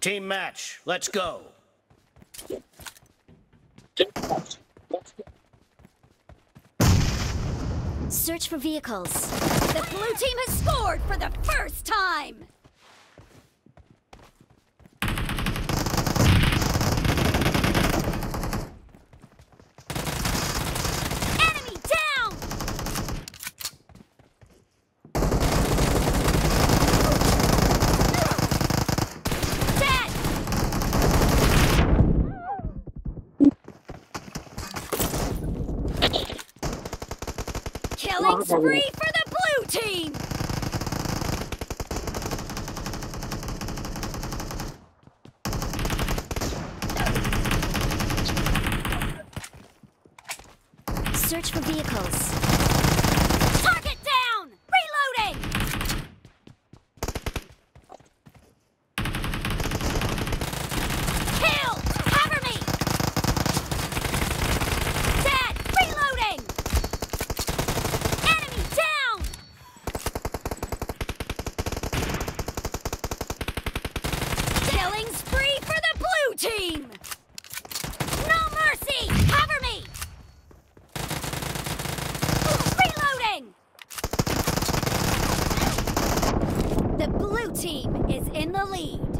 Team match, let's go. Search for vehicles. The blue team has scored for the first time! Killing spree for the blue team! Search for vehicles. Target down! Reloading! Kill! Cover me! Dead! Reloading! Enemy down! Killing spree for the blue team! No mercy! Cover me! Reloading! The blue team is in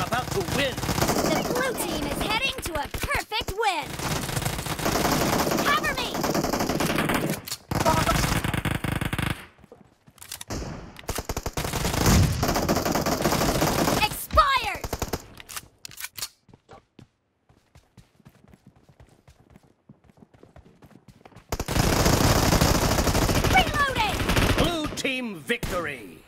you're about to win. The blue team is heading to a perfect win! Cover me! Expired! Reloading! Blue team victory.